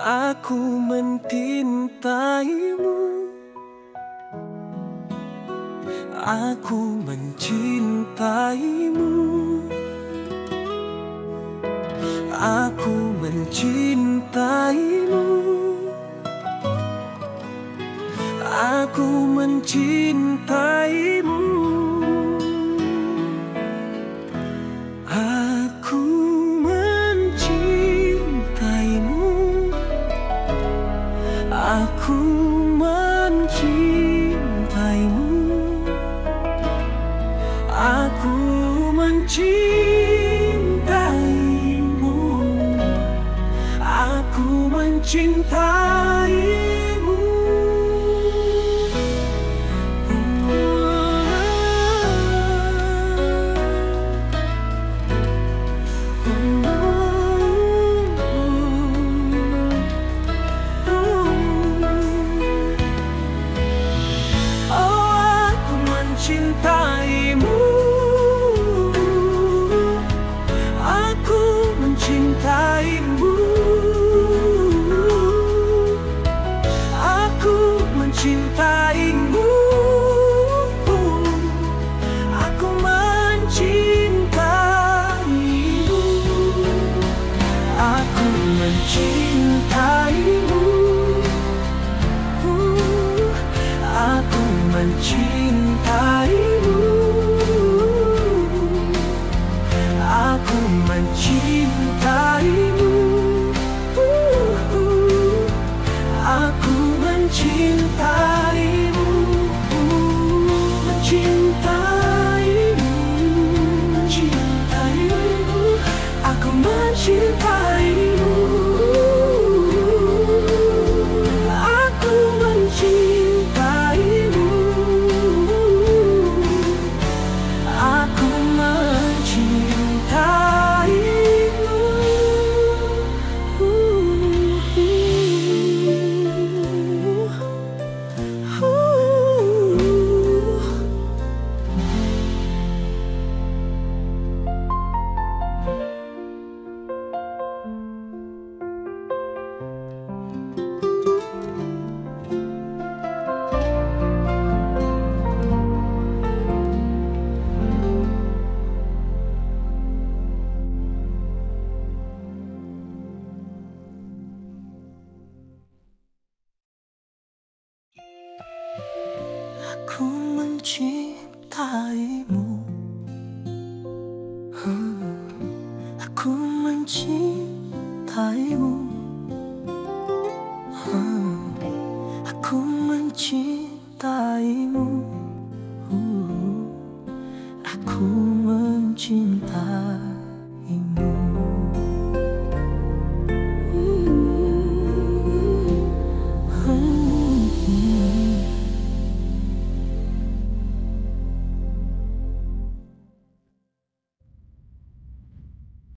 Aku mencintaimu. Aku mencintaimu. Aku mencintaimu. Aku mencintaimu Aku mencintaimu. Aku mencintaimu. Aku mencintaimu mencintaimu. Aku mencintaimu. Aku mencintaimu you Ku mencintaimu huh, Aku mencintaimu huh, Aku mencintaimu Aku mencintaimu